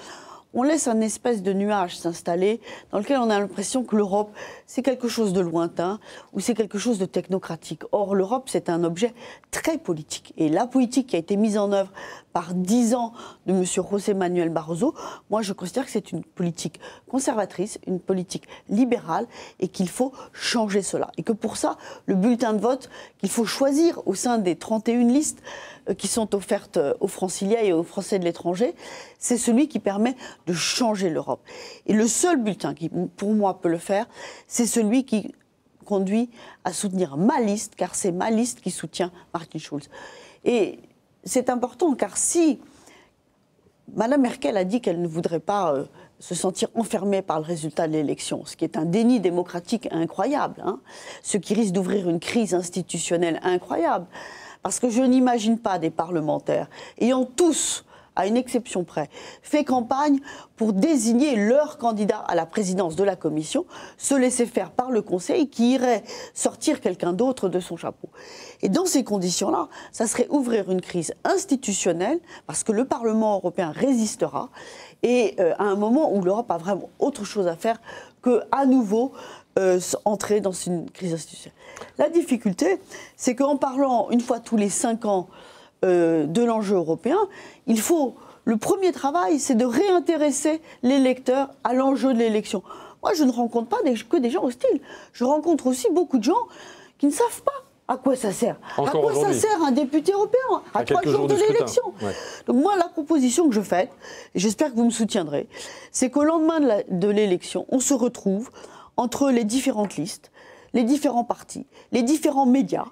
on laisse un espèce de nuage s'installer dans lequel on a l'impression que l'Europe, c'est quelque chose de lointain ou c'est quelque chose de technocratique. Or, l'Europe, c'est un objet très politique. Et la politique qui a été mise en œuvre par dix ans de M. José Manuel Barroso, moi, je considère que c'est une politique conservatrice, une politique libérale et qu'il faut changer cela. Et que pour ça, le bulletin de vote qu'il faut choisir au sein des 31 listes, qui sont offertes euh, aux franciliens et aux Français de l'étranger, c'est celui qui permet de changer l'Europe. Et le seul bulletin qui, pour moi, peut le faire, c'est celui qui conduit à soutenir ma liste, car c'est ma liste qui soutient Martin Schulz. Et c'est important, car si Madame Merkel a dit qu'elle ne voudrait pas euh, se sentir enfermée par le résultat de l'élection, ce qui est un déni démocratique incroyable, hein, ce qui risque d'ouvrir une crise institutionnelle incroyable, parce que je n'imagine pas des parlementaires ayant tous à une exception près, fait campagne pour désigner leur candidat à la présidence de la Commission, se laisser faire par le Conseil qui irait sortir quelqu'un d'autre de son chapeau. Et dans ces conditions-là, ça serait ouvrir une crise institutionnelle, parce que le Parlement européen résistera, et euh, à un moment où l'Europe a vraiment autre chose à faire que, à nouveau, euh, entrer dans une crise institutionnelle. La difficulté, c'est qu'en parlant une fois tous les cinq ans euh, de l'enjeu européen, il faut. Le premier travail, c'est de réintéresser les lecteurs à l'enjeu de l'élection. Moi, je ne rencontre pas que des gens hostiles. Je rencontre aussi beaucoup de gens qui ne savent pas à quoi ça sert À quoi ça sert un député européen À, trois jours, de l'élection Donc moi, la proposition que je fais, et j'espère que vous me soutiendrez, c'est qu'au lendemain de l'élection, on se retrouve entre les différentes listes, les différents partis, les différents médias,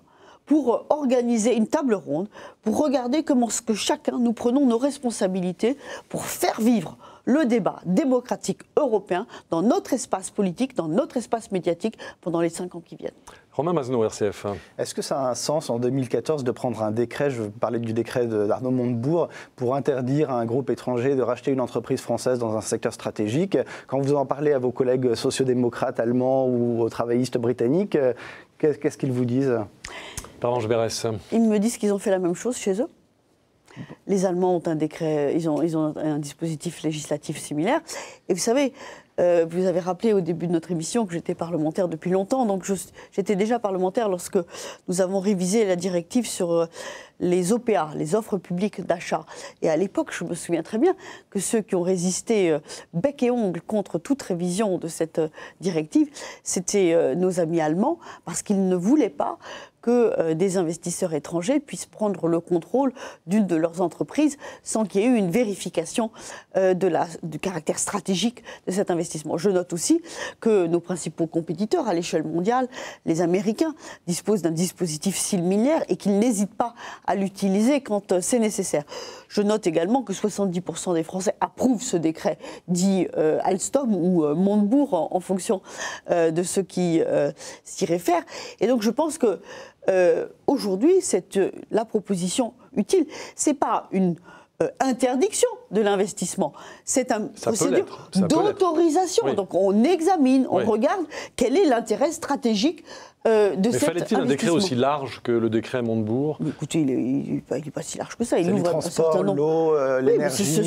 pour organiser une table ronde, pour regarder comment chacun nous prenons nos responsabilités pour faire vivre le débat démocratique européen dans notre espace politique, dans notre espace médiatique pendant les cinq ans qui viennent. Romain Mazno, RCF. Est-ce que ça a un sens en 2014 de prendre un décret, je parlais du décret d'Arnaud Montebourg, pour interdire à un groupe étranger de racheter une entreprise française dans un secteur stratégique? Quand vous en parlez à vos collègues sociodémocrates allemands ou aux travaillistes britanniques, qu'est-ce qu'ils vous disent? Berès. Ils me disent qu'ils ont fait la même chose chez eux. Les Allemands ont un décret, ils ont, un dispositif législatif similaire. Et vous savez, euh, vous avez rappelé au début de notre émission que j'étais parlementaire depuis longtemps, donc j'étais déjà parlementaire lorsque nous avons révisé la directive sur euh, les OPA, les offres publiques d'achat. Et à l'époque, je me souviens très bien que ceux qui ont résisté euh, bec et ongle contre toute révision de cette directive, c'était nos amis allemands, parce qu'ils ne voulaient pas que euh, des investisseurs étrangers puissent prendre le contrôle d'une de leurs entreprises sans qu'il y ait eu une vérification euh, de la, du caractère stratégique de cet investissement. Je note aussi que nos principaux compétiteurs à l'échelle mondiale, les Américains, disposent d'un dispositif similaire et qu'ils n'hésitent pas à l'utiliser quand euh, c'est nécessaire. Je note également que 70% des Français approuvent ce décret dit Alstom ou Montebourg en, fonction de ce qui s'y réfère. Et donc je pense que euh, aujourd'hui, c'est euh, la proposition utile. C'est pas une euh, interdiction de l'investissement. C'est un procédure d'autorisation. Donc on examine, on regarde quel est l'intérêt stratégique euh, de Mais fallait-il un décret aussi large que le décret Montebourg Écoutez, il n'est pas, si large que ça. Il ouvre le transport, l'eau, euh, l'énergie,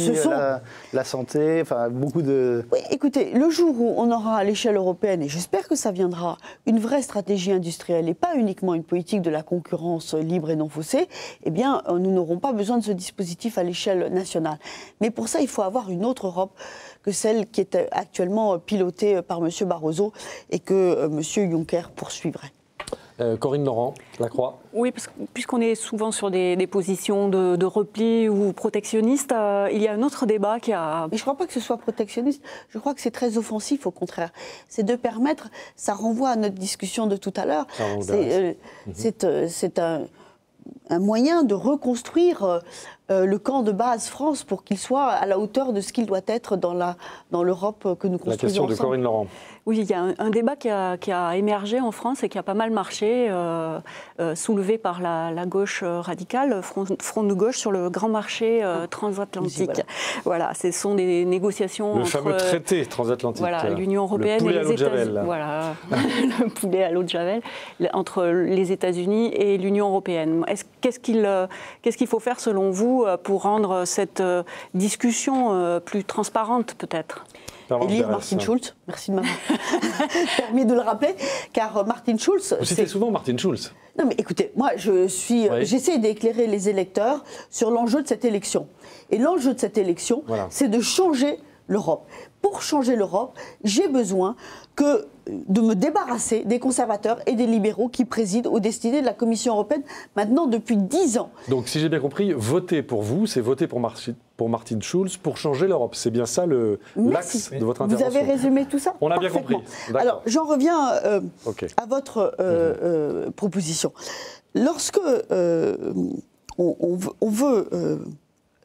la, santé, enfin beaucoup de... Oui, écoutez, le jour où on aura à l'échelle européenne, et j'espère que ça viendra, une vraie stratégie industrielle et pas uniquement une politique de la concurrence libre et non faussée, eh bien, euh, nous n'aurons pas besoin de ce dispositif à l'échelle nationale. Mais pour ça, il faut avoir une autre Europe que celle qui est actuellement pilotée par M. Barroso et que M. Juncker poursuivrait. Euh, Corinne Laurent, La Croix. Oui, puisqu'on est souvent sur des, positions de, repli ou protectionnistes, euh, il y a un autre débat qui a. Mais je ne crois pas que ce soit protectionniste. Je crois que c'est très offensif, au contraire. C'est de permettre. Ça renvoie à notre discussion de tout à l'heure. C'est euh, mhm. un un moyen de reconstruire euh, le camp de base France pour qu'il soit à la hauteur de ce qu'il doit être dans, la, dans l'Europe que nous construisons La question de Corinne Laurent. Oui, il y a un, débat qui a, qui a, émergé en France et qui a pas mal marché, euh, euh, soulevé par la, gauche radicale, front, front, de gauche sur le grand marché transatlantique. voilà. ce sont des négociations le fameux traité transatlantique. Voilà, l'Union européenne et les États-Unis. Voilà, le poulet à l'eau de javel entre les États-Unis et l'Union européenne. Qu'est-ce qu'il, qu'est-ce qu'il faut faire selon vous euh, pour rendre cette euh, discussion euh, plus transparente peut-être? Élire Martin Schulz, merci de m'avoir permis de le rappeler, car Martin Schulz. Vous citez souvent Martin Schulz. Non, mais écoutez, moi, je suis, j'essaie d'éclairer les électeurs sur l'enjeu de cette élection. Et l'enjeu de cette élection, c'est de changer l'Europe. Pour changer l'Europe, j'ai besoin que de me débarrasser des conservateurs et des libéraux qui président aux destinées de la Commission européenne maintenant depuis dix ans. Donc, si j'ai bien compris, voter pour vous, c'est voter pour, pour Martin Schulz pour changer l'Europe. C'est bien ça l'axe de votre intervention. Vous avez résumé tout ça? On a bien compris. Alors, j'en reviens euh, à votre euh, mhm. euh, proposition. Lorsque on, veut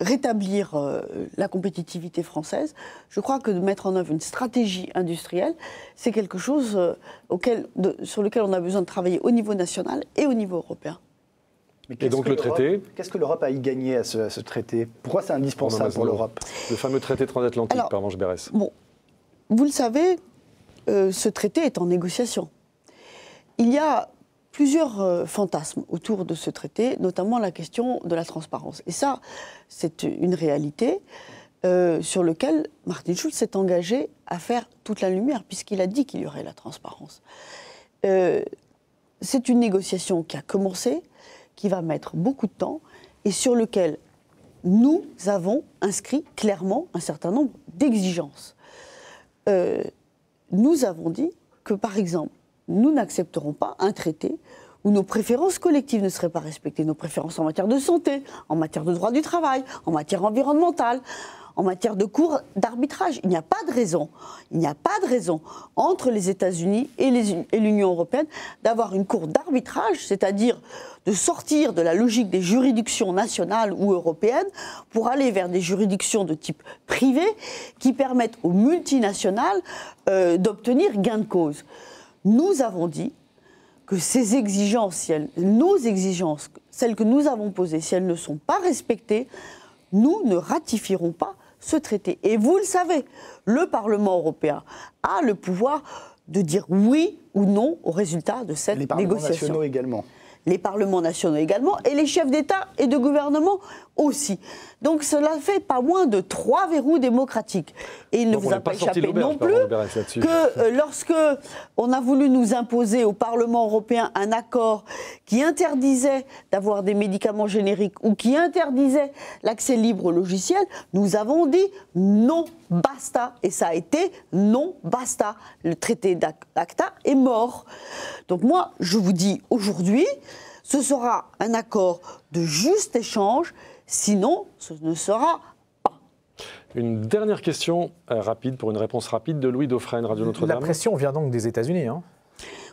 rétablir euh, la compétitivité française, je crois que de mettre en œuvre une stratégie industrielle, c'est quelque chose euh, auquel, sur lequel on a besoin de travailler au niveau national et au niveau européen. et donc le traité Qu'est-ce que l'Europe a y gagné à ce, traité? Pourquoi c'est indispensable pour l'Europe? Le fameux traité transatlantique par Vange Berès. Bon, vous le savez, euh, ce traité est en négociation. Il y a plusieurs euh, fantasmes autour de ce traité, notamment la question de la transparence. Et ça, c'est une réalité euh, sur laquelle Martin Schulz s'est engagé à faire toute la lumière, puisqu'il a dit qu'il y aurait la transparence. Euh, c'est une négociation qui a commencé, qui va mettre beaucoup de temps, et sur lequel nous avons inscrit clairement un certain nombre d'exigences. nous avons dit que, par exemple, nous n'accepterons pas un traité où nos préférences collectives ne seraient pas respectées, nos préférences en matière de santé, en matière de droit du travail, en matière environnementale, en matière de cours d'arbitrage. Il n'y a pas de raison, il n'y a pas de raison entre les États-Unis et l'Union européenne d'avoir une cour d'arbitrage, c'est-à-dire de sortir de la logique des juridictions nationales ou européennes pour aller vers des juridictions de type privé qui permettent aux multinationales euh, d'obtenir gain de cause nous avons dit que ces exigences, nos exigences, celles que nous avons posées, si elles ne sont pas respectées, nous ne ratifierons pas ce traité. Et vous le savez, le Parlement européen a le pouvoir de dire oui ou non au résultat de cette négociation. Les parlements nationaux également les parlements nationaux également, et les chefs d'État et de gouvernement aussi. Donc cela fait pas moins de trois verrous démocratiques. Et il ne vous a pas échappé non plus que euh, lorsque on a voulu nous imposer au Parlement européen un accord qui interdisait d'avoir des médicaments génériques ou qui interdisait l'accès libre au logiciel, nous avons dit non, basta. Et ça a été non, basta. Le traité d'ACTA est mort. Donc moi, je vous dis aujourd'hui, ce sera un accord de juste échange, sinon ce ne sera pas. Une dernière question euh, rapide, pour une réponse rapide de Louis Dauphren, Radio Notre-Dame. La pression vient donc des États-Unis. Hein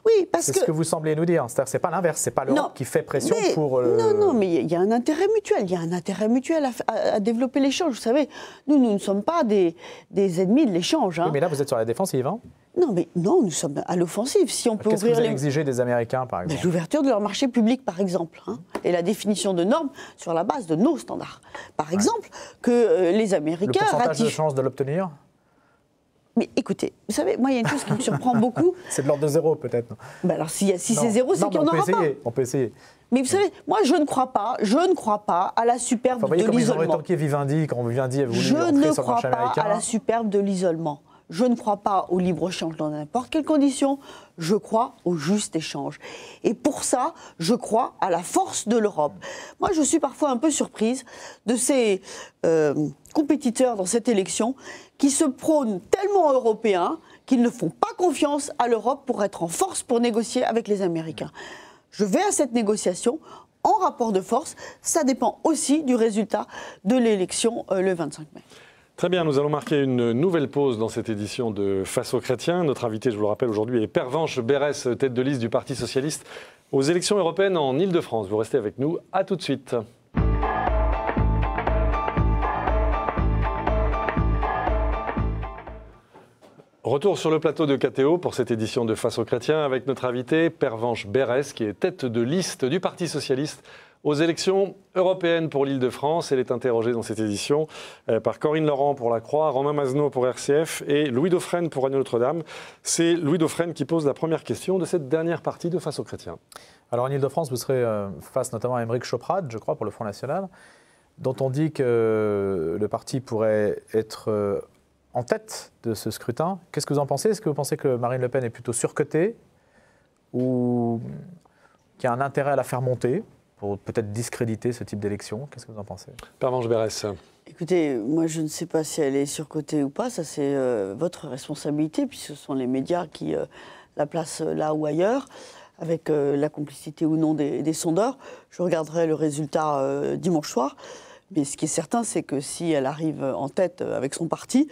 oui, parce que. C'est ce que vous semblez nous dire. C'est-à-dire, c'est pas l'inverse. C'est pas l'Europe qui fait pression pour. Euh, non, non, mais il y a un intérêt mutuel. Il y a un intérêt mutuel à, développer l'échange. Vous savez, nous, nous ne sommes pas des, des ennemis de l'échange. Hein. Oui, mais là, vous êtes sur la défensive. Hein non, mais non, nous sommes à l'offensive. Si on peut Qu'est-ce que vous les... exiger des Américains, par exemple L'ouverture de leur marché public, par exemple, hein, et la définition de normes sur la base de nos standards. Par exemple, que euh, les Américains. Le pourcentage de chance de l'obtenir mais écoutez, vous savez, moi, il y a une chose qui me surprend beaucoup. c'est de l'ordre de zéro, peut-être. Ben alors, si, si c'est zéro, c'est qu'il n'y en aura essayer, pas. On peut essayer. Mais vous savez, moi, je ne crois pas, je ne crois pas à la superbe enfin, de l'isolement. Vous voyez Vivendi, quand Vivendi a voulu je ne crois pas à la superbe de l'isolement. Je ne crois pas au libre-échange dans n'importe quelle condition, je crois au juste échange. Et pour ça, je crois à la force de l'Europe. Moi, je suis parfois un peu surprise de ces euh, compétiteurs dans cette élection qui se prônent tellement européens qu'ils ne font pas confiance à l'Europe pour être en force pour négocier avec les Américains. Je vais à cette négociation en rapport de force. Ça dépend aussi du résultat de l'élection euh, le 25 mai. Très bien, nous allons marquer une nouvelle pause dans cette édition de Face aux chrétiens. Notre invité, je vous le rappelle aujourd'hui, est Pervenche Bérès, tête de liste du Parti socialiste aux élections européennes en Ile-de-France. Vous restez avec nous. À tout de suite. Retour sur le plateau de KTO pour cette édition de Face aux chrétiens avec notre invité Pervenche Berès, qui est tête de liste du Parti socialiste aux élections européennes pour l'Île-de-France. Elle est interrogée dans cette édition euh, par Corinne Laurent pour La Croix, Romain Mazneau pour RCF et Louis Dauphren pour Agneau Notre-Dame. C'est Louis Dauphren qui pose la première question de cette dernière partie de Face aux chrétiens. Alors en Ile-de-France, vous serez euh, face notamment à Émeric Choprade, je crois, pour le Front National, dont on dit que le parti pourrait être euh, en tête de ce scrutin. Qu'est-ce que vous en pensez? Est-ce que vous pensez que Marine Le Pen est plutôt surcotée ou qu'il y a un intérêt à la faire monter? Pour peut-être discréditer ce type d'élection Qu'est-ce que vous en pensez? Pervenche Berès. Écoutez, moi je ne sais pas si elle est surcotée ou pas, ça c'est euh, votre responsabilité, puisque ce sont les médias qui euh, la placent là ou ailleurs, avec euh, la complicité ou non des, des, sondeurs. Je regarderai le résultat dimanche soir. Mais ce qui est certain, c'est que si elle arrive en tête avec son parti,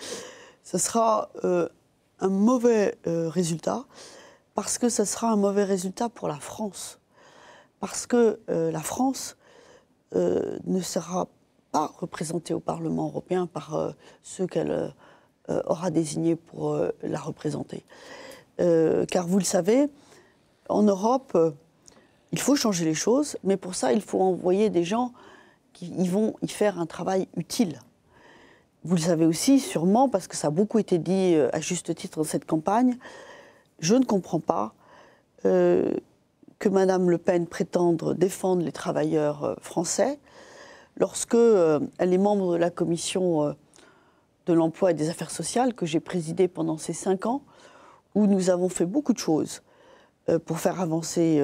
ce sera un mauvais résultat, parce que ce sera un mauvais résultat pour la France parce que euh, la France euh, ne sera pas représentée au Parlement européen par euh, ceux qu'elle aura désignés pour la représenter. car vous le savez, en Europe, il faut changer les choses, mais pour ça, il faut envoyer des gens qui vont y faire un travail utile. Vous le savez aussi, sûrement, parce que ça a beaucoup été dit à juste titre dans cette campagne, je ne comprends pas que Mme Le Pen prétende défendre les travailleurs euh, français lorsque euh, elle est membre de la commission euh, de l'emploi et des affaires sociales que j'ai présidée pendant ces cinq ans, où nous avons fait beaucoup de choses pour faire avancer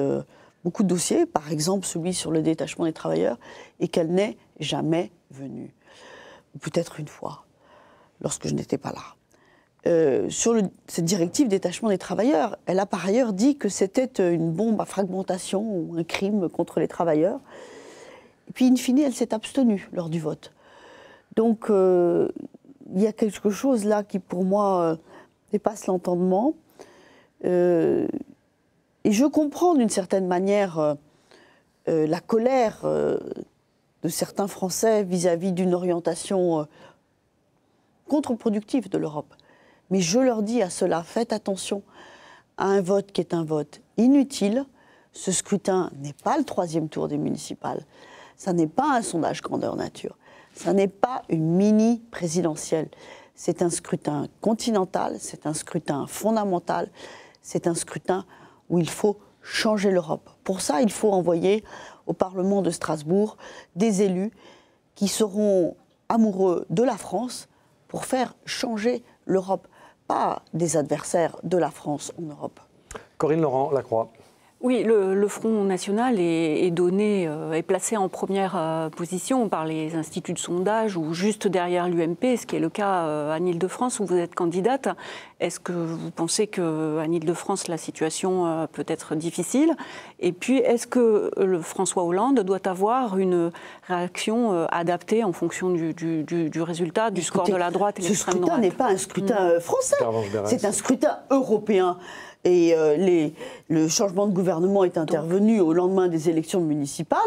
beaucoup de dossiers, par exemple celui sur le détachement des travailleurs, et qu'elle n'est jamais venue. Peut-être une fois, lorsque je n'étais pas là. Euh, sur cette directive détachement des travailleurs. Elle a par ailleurs dit que c'était euh, une bombe à fragmentation ou un crime contre les travailleurs. Et puis, in fine, elle s'est abstenue lors du vote. Donc, euh, il y a quelque chose là qui, pour moi, dépasse l'entendement. et je comprends d'une certaine manière la colère de certains Français vis-à-vis d'une orientation contre-productive de l'Europe. Mais je leur dis à cela, faites attention à un vote qui est un vote inutile. Ce scrutin n'est pas le troisième tour des municipales. Ça n'est pas un sondage grandeur nature. Ça n'est pas une mini présidentielle. C'est un scrutin continental, c'est un scrutin fondamental, c'est un scrutin où il faut changer l'Europe. Pour ça, il faut envoyer au Parlement de Strasbourg des élus qui seront amoureux de la France pour faire changer l'Europe pas des adversaires de la France en Europe. Corinne Laurent, Lacroix. Oui, le, Front National est, donné, euh, est placé en première euh, position par les instituts de sondage ou juste derrière l'UMP, ce qui est le cas euh, en Ile-de-France où vous êtes candidate. Est-ce que vous pensez qu'en Ile-de-France, la situation peut être difficile? Et puis, est-ce que le François Hollande doit avoir une réaction adaptée en fonction du, résultat, du score de la droite et de l'extrême droite? Ce scrutin n'est pas un scrutin français, c'est un scrutin européen. Et euh, les, le changement de gouvernement est intervenu au lendemain des élections municipales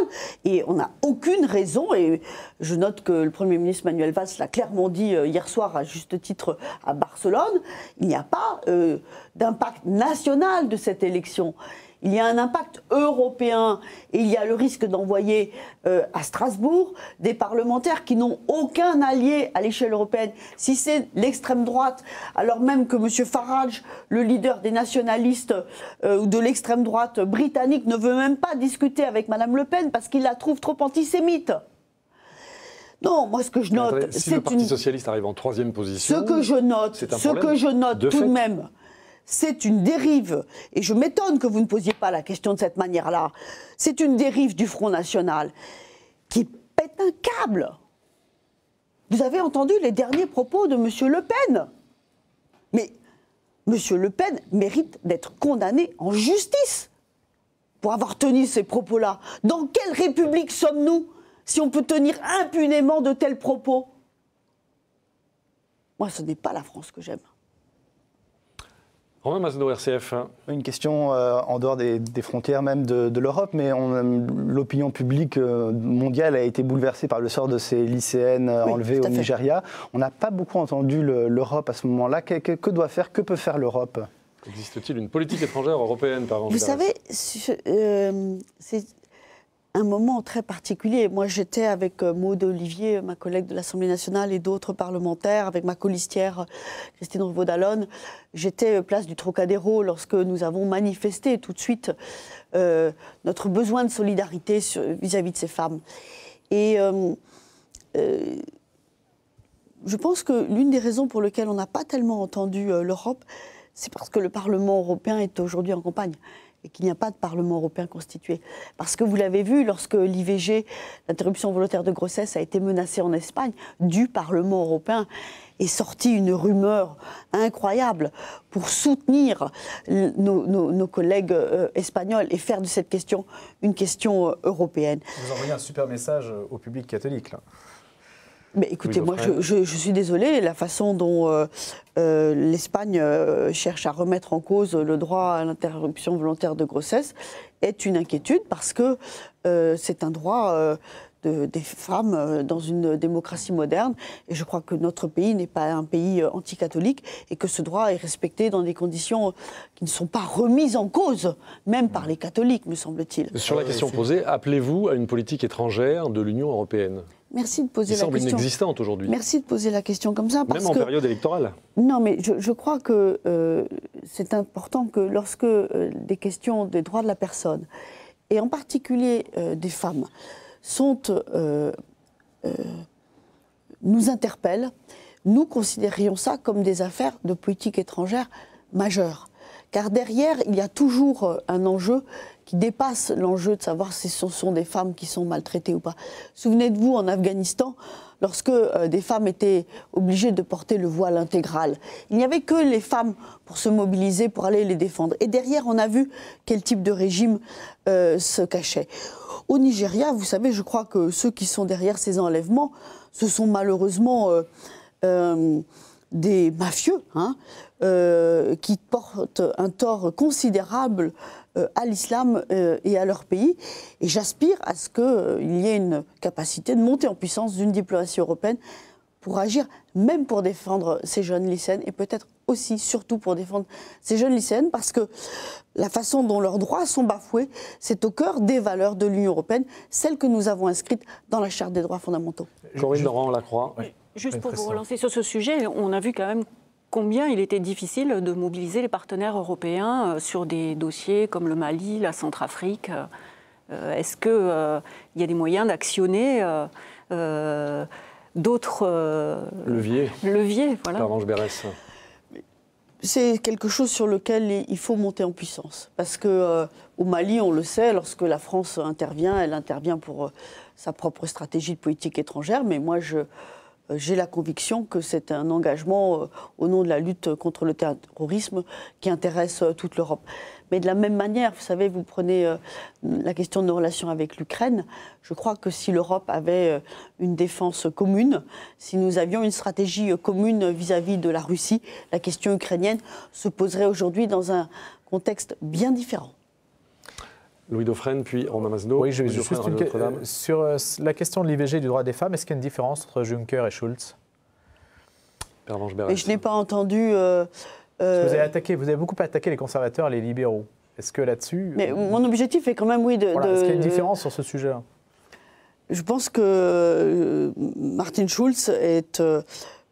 et on n'a aucune raison, et je note que le Premier ministre Manuel Valls l'a clairement dit euh, hier soir à juste titre à Barcelone, il n'y a pas euh, d'impact national de cette élection il y a un impact européen et il y a le risque d'envoyer euh, à Strasbourg des parlementaires qui n'ont aucun allié à l'échelle européenne. Si c'est l'extrême droite, alors même que M. Farage, le leader des nationalistes euh, ou de l'extrême droite britannique, ne veut même pas discuter avec Mme Le Pen parce qu'il la trouve trop antisémite. Non, moi ce que je note, si le Parti socialiste arrive en troisième position, ce que je note, ce que je note tout de même, c'est une dérive, et je m'étonne que vous ne posiez pas la question de cette manière-là, c'est une dérive du Front National qui pète un câble. Vous avez entendu les derniers propos de M. Le Pen. Mais M. Le Pen mérite d'être condamné en justice pour avoir tenu ces propos-là. Dans quelle république sommes-nous si on peut tenir impunément de tels propos? Moi, ce n'est pas la France que j'aime. Romain Masno, RCF. Une question euh, en dehors des, frontières même de, l'Europe, mais l'opinion publique euh, mondiale a été bouleversée par le sort de ces lycéennes euh, enlevées au Nigeria. On n'a pas beaucoup entendu l'Europe à ce moment-là. Que, que, doit faire, que peut faire l'Europe? Existe-t-il une politique étrangère européenne, par exemple Vous savez, c'est un moment très particulier. Moi, j'étais avec euh, Maud Olivier, ma collègue de l'Assemblée nationale, et d'autres parlementaires, avec ma colistière Christine Revaud-Dallon. J'étais euh, place du Trocadéro lorsque nous avons manifesté tout de suite euh, notre besoin de solidarité vis-à-vis de ces femmes. Et je pense que l'une des raisons pour lesquelles on n'a pas tellement entendu l'Europe, c'est parce que le Parlement européen est aujourd'hui en campagne et qu'il n'y a pas de Parlement européen constitué. Parce que vous l'avez vu, lorsque l'IVG, l'interruption volontaire de grossesse, a été menacée en Espagne, du Parlement européen est sortie une rumeur incroyable pour soutenir nos, collègues euh, espagnols et faire de cette question une question euh, européenne. Vous envoyez un super message au public catholique, là. Mais écoutez, moi, je, suis désolée, la façon dont euh, euh, l'Espagne euh, cherche à remettre en cause le droit à l'interruption volontaire de grossesse est une inquiétude parce que c'est un droit des femmes dans une démocratie moderne. Et je crois que notre pays n'est pas un pays anticatholique et que ce droit est respecté dans des conditions qui ne sont pas remises en cause, même par les catholiques, me semble-t-il. Sur la question posée, appelez-vous à une politique étrangère de l'Union européenne? Merci de poser la semble question. inexistante aujourd'hui. Merci de poser la question comme ça. Même en période électorale. Non, mais je, crois que euh, c'est important que lorsque euh, des questions des droits de la personne, et en particulier euh, des femmes, sont, nous interpellent, nous considérions ça comme des affaires de politique étrangère majeures. Car derrière, il y a toujours un enjeu qui dépasse l'enjeu de savoir si ce sont des femmes qui sont maltraitées ou pas. Souvenez-vous, en Afghanistan, lorsque euh, des femmes étaient obligées de porter le voile intégral, il n'y avait que les femmes pour se mobiliser, pour aller les défendre. Et derrière, on a vu quel type de régime euh, se cachait. Au Nigeria, vous savez, je crois que ceux qui sont derrière ces enlèvements, ce sont malheureusement euh, des mafieux hein, qui portent un tort considérable euh, à l'islam euh, et à leur pays. Et j'aspire à ce qu'il euh, y ait une capacité de monter en puissance d'une diplomatie européenne pour agir, même pour défendre ces jeunes lycéennes et peut-être aussi, surtout pour défendre ces jeunes lycéennes, parce que la façon dont leurs droits sont bafoués, c'est au cœur des valeurs de l'Union européenne, celles que nous avons inscrites dans la Charte des droits fondamentaux. Corinne Laurent-Lacroix. Juste pour vous relancer sur ce sujet, on a vu quand même combien il était difficile de mobiliser les partenaires européens euh, sur des dossiers comme le Mali, la Centrafrique. Euh, est-ce qu'il euh, y a des moyens d'actionner d'autres leviers Leviers, voilà. Berès. C'est quelque chose sur lequel il faut monter en puissance. Parce que au Mali, on le sait, lorsque la France intervient, elle intervient pour sa propre stratégie de politique étrangère. Mais moi, je, euh, j'ai la conviction que c'est un engagement euh, au nom de la lutte contre le terrorisme qui intéresse euh, toute l'Europe. Mais de la même manière, vous savez, vous prenez la question de nos relations avec l'Ukraine. Je crois que si l'Europe avait une défense commune, si nous avions une stratégie commune vis-à-vis de la Russie, la question ukrainienne se poserait aujourd'hui dans un contexte bien différent. Louis Dauphren, puis Romain Masno. Oui, je vais juste une euh, sur euh, la question de l'IVG du droit des femmes. Est-ce qu'il y a une différence entre Juncker et Schulz? Mais je n'ai pas entendu. Euh, vous avez attaqué, vous avez beaucoup attaqué les conservateurs, et les libéraux. Est-ce que là-dessus Mais mon objectif est quand même, oui, de. Est-ce qu'il y a une différence sur ce sujet-là? Je pense que Martin Schulz est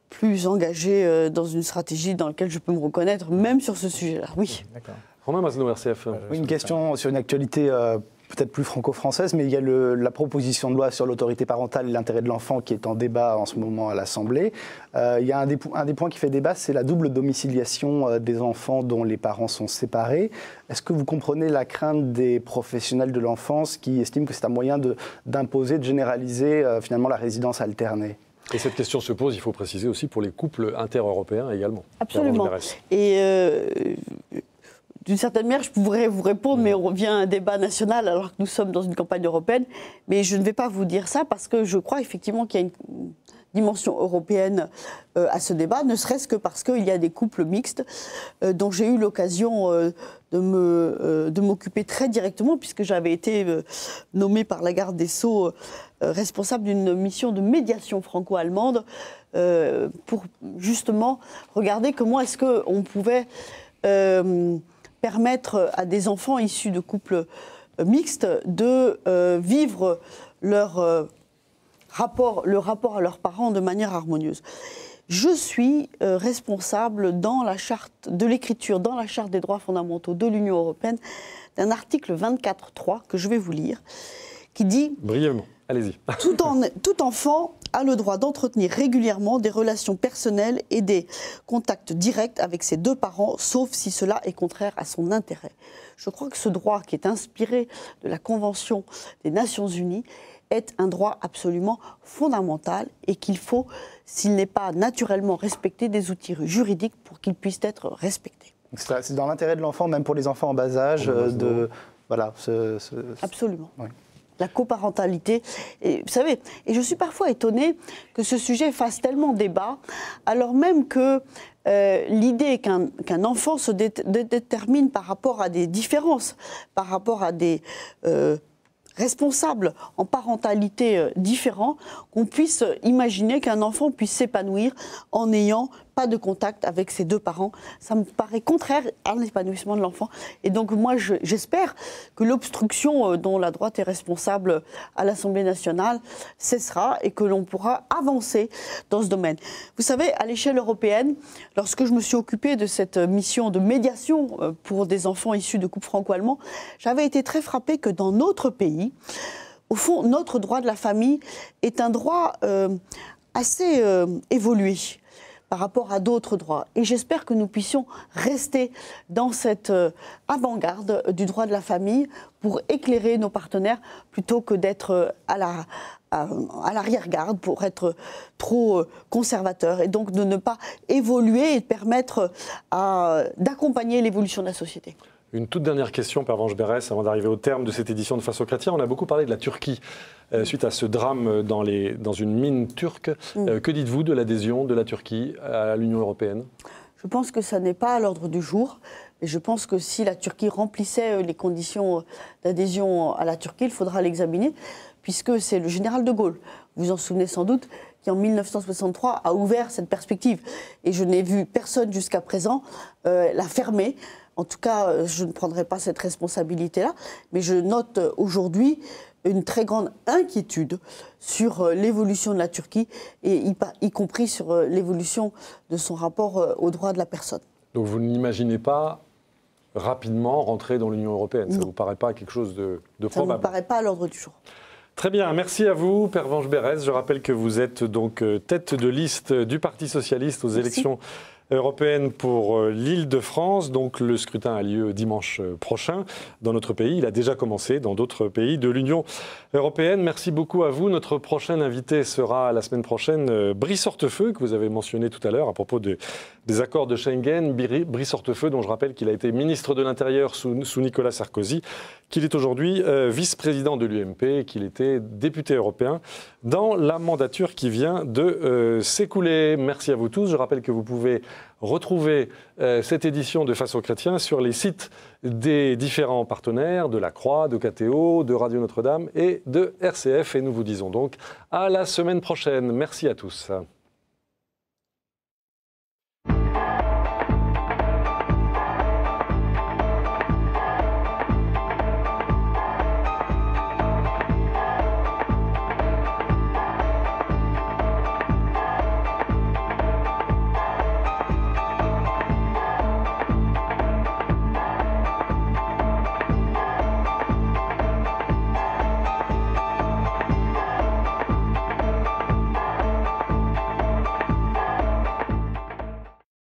plus engagé dans une stratégie dans laquelle je peux me reconnaître, même sur ce sujet-là. Oui. D'accord. Romain Masno, RCF. une question sur une actualité euh, peut-être plus franco-française, mais il y a la proposition de loi sur l'autorité parentale et l'intérêt de l'enfant qui est en débat en ce moment à l'Assemblée. Euh, il y a un des, points qui fait débat, c'est la double domiciliation euh, des enfants dont les parents sont séparés. Est-ce que vous comprenez la crainte des professionnels de l'enfance qui estiment que c'est un moyen d'imposer, de, généraliser finalement la résidence alternée? Et cette question se pose, il faut préciser aussi, pour les couples inter-européens également. Absolument. Et d'une certaine manière, je pourrais vous répondre, mais on revient à un débat national alors que nous sommes dans une campagne européenne. Mais je ne vais pas vous dire ça parce que je crois effectivement qu'il y a une dimension européenne euh, à ce débat, ne serait-ce que parce qu'il y a des couples mixtes euh, dont j'ai eu l'occasion euh, de, m'occuper très directement, puisque j'avais été nommée par la garde des Sceaux responsable d'une mission de médiation franco-allemande pour justement regarder comment est-ce qu'on pouvait permettre à des enfants issus de couples mixtes de vivre leur rapport, le rapport à leurs parents de manière harmonieuse. Je suis euh, responsable dans la charte de l'écriture, dans la charte des droits fondamentaux de l'Union européenne, d'un article 24.3 que je vais vous lire, qui dit brièvement, allez-y. tout, tout enfant a le droit d'entretenir régulièrement des relations personnelles et des contacts directs avec ses deux parents, sauf si cela est contraire à son intérêt. Je crois que ce droit, qui est inspiré de la Convention des Nations Unies, est un droit absolument fondamental et qu'il faut, s'il n'est pas naturellement respecté, des outils juridiques pour qu'il puisse être respecté. C'est dans l'intérêt de l'enfant, même pour les enfants en bas âge, de voilà. Absolument. La coparentalité. Et, je suis parfois étonnée que ce sujet fasse tellement débat, alors même que euh, l'idée qu'un enfant se détermine par rapport à des différences, par rapport à des euh, responsables en parentalité euh, différents, qu'on puisse imaginer qu'un enfant puisse s'épanouir en n'ayant pas de contact avec ses deux parents. Ça me paraît contraire à l'épanouissement de l'enfant. Et donc moi, j'espère que l'obstruction euh, dont la droite est responsable à l'Assemblée nationale cessera et que l'on pourra avancer dans ce domaine. Vous savez, à l'échelle européenne, lorsque je me suis occupée de cette mission de médiation euh, pour des enfants issus de couples franco-allemands, j'avais été très frappée que dans notre pays, au fond, notre droit de la famille est un droit euh, assez évolué par rapport à d'autres droits. Et j'espère que nous puissions rester dans cette euh, avant-garde du droit de la famille pour éclairer nos partenaires plutôt que d'être euh, à la, à, l'arrière-garde pour être trop euh, conservateur et donc de ne pas évoluer et permettre d'accompagner l'évolution de la société. Une toute dernière question, Pervenche Berès, avant d'arriver au terme de cette édition de Face aux chrétiens. On a beaucoup parlé de la Turquie euh, suite à ce drame dans, les, dans une mine turque. Mm. Euh, que dites-vous de l'adhésion de la Turquie à l'Union européenne? Je pense que ça n'est pas à l'ordre du jour. Et je pense que si la Turquie remplissait euh, les conditions d'adhésion à la Turquie, il faudra l'examiner, puisque c'est le général de Gaulle, vous en souvenez sans doute, qui en 1963 a ouvert cette perspective. Et je n'ai vu personne jusqu'à présent la fermer. En tout cas, euh, je ne prendrai pas cette responsabilité-là, mais je note euh, aujourd'hui une très grande inquiétude sur euh, l'évolution de la Turquie, et y, compris sur l'évolution de son rapport aux droits de la personne. Donc vous n'imaginez pas rapidement rentrer dans l'Union européenne Ça ne vous paraît pas quelque chose de, de probable Ça ne me paraît pas à l'ordre du jour. Très bien, merci à vous, Pervenche Bérez. Je rappelle que vous êtes donc tête de liste du Parti socialiste aux élections européenne pour euh, l'île de France. Donc le scrutin a lieu dimanche euh, prochain dans notre pays. Il a déjà commencé dans d'autres pays de l'Union européenne. Merci beaucoup à vous. Notre prochain invité sera la semaine prochaine euh, Brice Hortefeux, que vous avez mentionné tout à l'heure à propos des accords de Schengen. Brice Hortefeux, dont je rappelle qu'il a été ministre de l'Intérieur sous, Nicolas Sarkozy, qu'il est aujourd'hui vice-président de l'UMP, qu'il était député européen dans la mandature qui vient de s'écouler. Merci à vous tous. Je rappelle que vous pouvez retrouver euh, cette édition de Face aux chrétiens sur les sites des différents partenaires, de la Croix, de KTO, de Radio Notre-Dame et de RCF. Et nous vous disons donc à la semaine prochaine. Merci à tous.